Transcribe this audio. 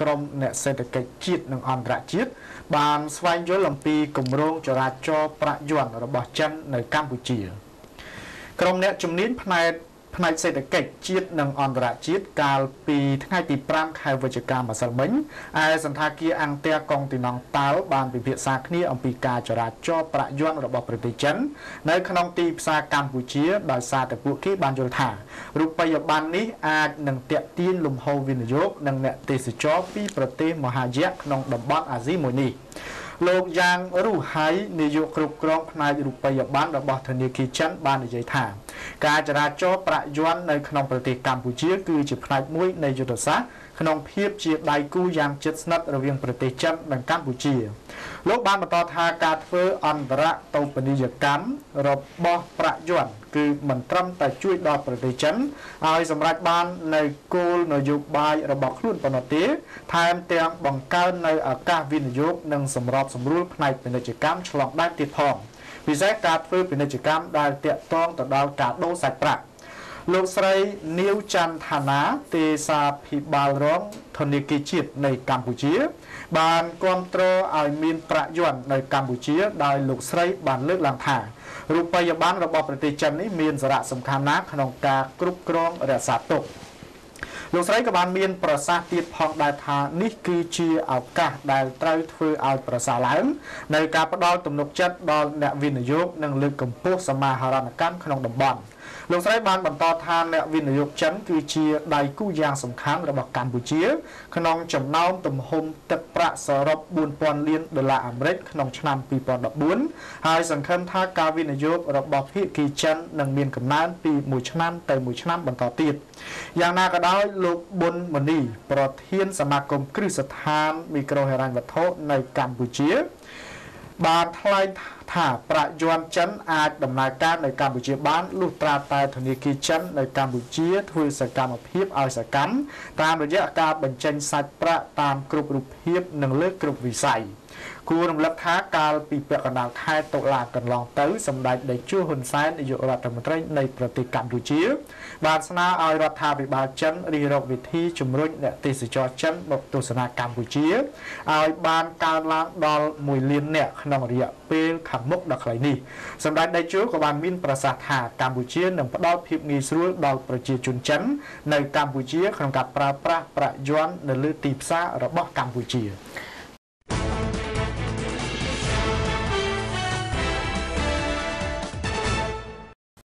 ក្រមអ្នកសេដ្ឋកិច្ចជាតិនិងអន្តរជាតិបានស្វែងយល់អំពីគម្រោងចរាចរណ៍ប្រាក់យន្តរបស់ចិននៅកម្ពុជា ក្រុមអ្នកជំនាញផ្នែក ផ្នែកសេដ្ឋកិច្ចជាតិនិងអន្តរជាតិកាលពីថ្ងៃទី5ខែវិច្ឆិកាម្សិលមិញឯសន្តាគារអង្គាកុងទីណង់តាល់បានពិភាក្សាគ្នាអំពីការចរាចរណ៍ប្រាក់យន្តរបស់ប្រទេសចិននៅក្នុងទីផ្សារកម្ពុជាដោយសារតែពួកគេបានយល់ថារូបិយប័ណ្ណនេះអាចនឹងទាក់ទាញលំហូរវិនិយោគនិងអ្នកទេសចរពីប្រទេសមហាយៈក្នុងតំបន់អាស៊ីមួយនេះលោកយ៉ាងរូហៃនាយកគ្រប់គ្រងផ្នែករូបិយប័ណ្ណរបស់ធនាគារចិនបាននិយាយថា ការចរាចរប្រាក់យ័ន្តនៅក្នុងប្រទេសកម្ពុជា គឺជាផ្នែកមួយនៃយុទ្ធសាស្ត្រក្នុងភាពជាដៃគូយ៉ាងជិតស្និទ្ធរវាងប្រទេសចិននិងកម្ពុជាលោកបានបន្តថាការធ្វើអន្តរតូបនីយកម្មរបស់ប្រាក់យ័ន្តគឺមិនត្រឹមតែជួយដល់ប្រទេសចិនឲ្យសម្រេចបាននៅគោលនយោបាយរបស់ខ្លួនប៉ុណ្ណោះទេថែមទាំងបង្កើននៅឱកាសវិនិយោគនិងសម្របសម្រួលផ្នែកពាណិជ្ជកម្មឆ្លងដែនទៀតផង ពិសេសការធ្វើពាណិជ្ជកម្មដែលតាក់ទងទៅដល់ការដូរសាច់ប្រាក់លោកស្រីនីវចន្ទថាណាទេសាភិបាលរងធនធានជាតិនៃកម្ពុជា បានគ្រប់គ្រងឲ្យមានប្រាក់យន្តនៅកម្ពុជាដោយលោកស្រីបានលើកឡើងថារូបិយប័ណ្ណរបស់ប្រទេសចិននេះមានសារៈសំខាន់ណាស់ក្នុងការគ្រប់គ្រងរក្សាទុក លោកស្រីក៏បានមានប្រសាសន៍ទៀតផងដែរថានេះគឺជាឱកាសដែលត្រូវធ្វើឲ្យប្រសើរឡើងនៅការផ្ដល់ទំនុកចិត្តដល់អ្នកវិនិយោគនិងលើកកម្ពស់សមាហរណកម្មក្នុងតំបន់ លោកស្រីបានបន្តថាអ្នកវិនិយោគចិនគឺជាដៃគូយ៉ាងសំខាន់របស់កម្ពុជា ក្នុងចំណោមទំហំទឹកប្រាក់សរុប4000លានដុល្លារអាមេរិកក្នុងឆ្នាំ2014ហើយសង្ឃឹមថាការវិនិយោគរបស់ភាគីចិននឹងមានកំណើនពីមួយឆ្នាំទៅមួយឆ្នាំបន្តទៀតយ៉ាងណាក៏ដោយលោកប៊ុនមនីប្រធាន សមាគមគ្រឹះស្ថានមីក្រូហិរញ្ញវត្ថុនៅកម្ពុជាបានថ្លែងថា ប្រាក់យ័ន្តចិនអាចដំណើរការនៅកម្ពុជាបានលុះត្រាតែធនាគារចិននៅកម្ពុជាធ្វើសកម្មភាពឲ្យសកម្មតាមរយៈការបញ្ចេញសាច់ប្រាក់តាមគ្រប់រូបភាពនិងលើគ្រប់វិស័យ។គួររំលឹកថាកាលពីពាក់កណ្ដាលខែតុលាកន្លងទៅសម្ដេចតេជោហ៊ុនសែននាយករដ្ឋមន្ត្រីនៃប្រទេសកម្ពុជា បានស្នើឲ្យរដ្ឋាភិបាលចិនរិះរកវិធីជំរុញអ្នកទេសចរចិនមកទស្សនាកម្ពុជាឲ្យបានកើនឡើងដល់1លាននាក់ក្នុងរយៈពេលខាងមុខដ៏ខ្លីនេះសម្ដេចតេជោក៏បានមានប្រសាសន៍ថាកម្ពុជានឹងផ្ដល់ភាពងាយស្រួលដល់ប្រជាជនចិននៅកម្ពុជាក្នុងការប្រើប្រាស់ប្រាក់យ័ន្តនៅលើទីផ្សាររបស់កម្ពុជា